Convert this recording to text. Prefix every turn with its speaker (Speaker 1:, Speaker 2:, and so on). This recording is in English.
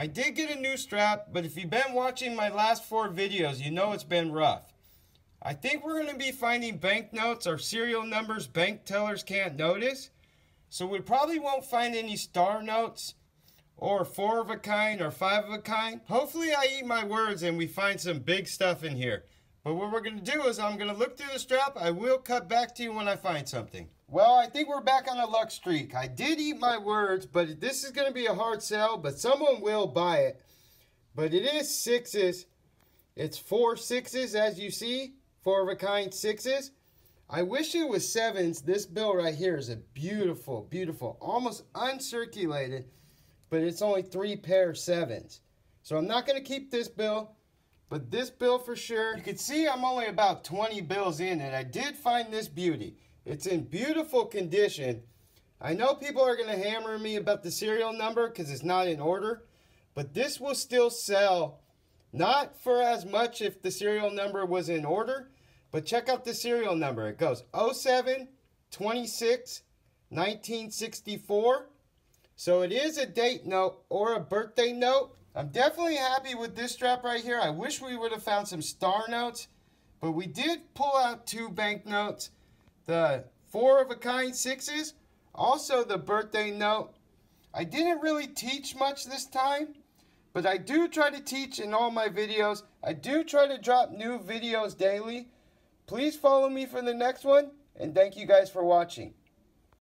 Speaker 1: I did get a new strap, but if you've been watching my last four videos, you know it's been rough. I think we're going to be finding banknotes or serial numbers bank tellers can't notice. So we probably won't find any star notes or four of a kind or five of a kind. Hopefully I eat my words and we find some big stuff in here. But what we're going to do is I'm going to look through the strap. I will cut back to you when I find something. Well, I think we're back on a luck streak. I did eat my words, but this is going to be a hard sell, but someone will buy it. But it is sixes. It's four sixes, as you see. Four of a kind sixes. I wish it was sevens. This bill right here is a beautiful, beautiful, almost uncirculated, but it's only three pair sevens. So I'm not going to keep this bill. But this bill for sure, you can see I'm only about 20 bills in and I did find this beauty. It's in beautiful condition. I know people are going to hammer me about the serial number because it's not in order. But this will still sell, not for as much if the serial number was in order. But check out the serial number. It goes 07 26 1964. So it is a date note or a birthday note. I'm definitely happy with this strap right here. I wish we would have found some star notes, but we did pull out two banknotes. The four of a kind sixes, also the birthday note. I didn't really teach much this time, but I do try to teach in all my videos. I do try to drop new videos daily. Please follow me for the next one, and thank you guys for watching.